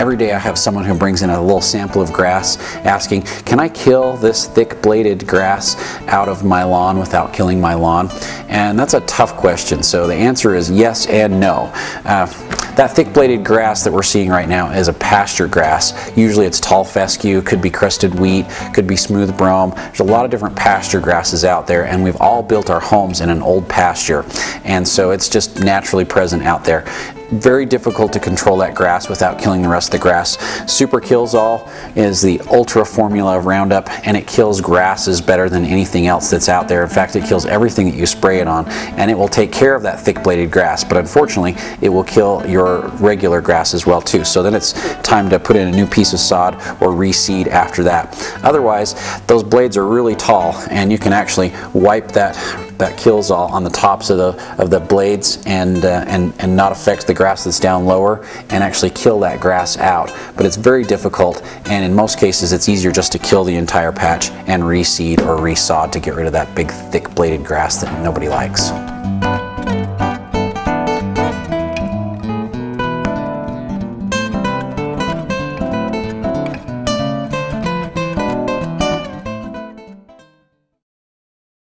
Every day I have someone who brings in a little sample of grass asking, can I kill this thick bladed grass out of my lawn without killing my lawn? And that's a tough question. So the answer is yes and no. Uh, that thick bladed grass that we're seeing right now is a pasture grass. Usually it's tall fescue, could be crested wheat, could be smooth brome. There's a lot of different pasture grasses out there and we've all built our homes in an old pasture. And so it's just naturally present out there very difficult to control that grass without killing the rest of the grass. Super Kills All is the ultra formula of Roundup and it kills grasses better than anything else that's out there. In fact, it kills everything that you spray it on and it will take care of that thick bladed grass, but unfortunately it will kill your regular grass as well too. So then it's time to put in a new piece of sod or reseed after that. Otherwise, those blades are really tall and you can actually wipe that that kills all on the tops of the of the blades and uh, and and not affect the grass that's down lower and actually kill that grass out. But it's very difficult and in most cases it's easier just to kill the entire patch and reseed or resod to get rid of that big thick bladed grass that nobody likes.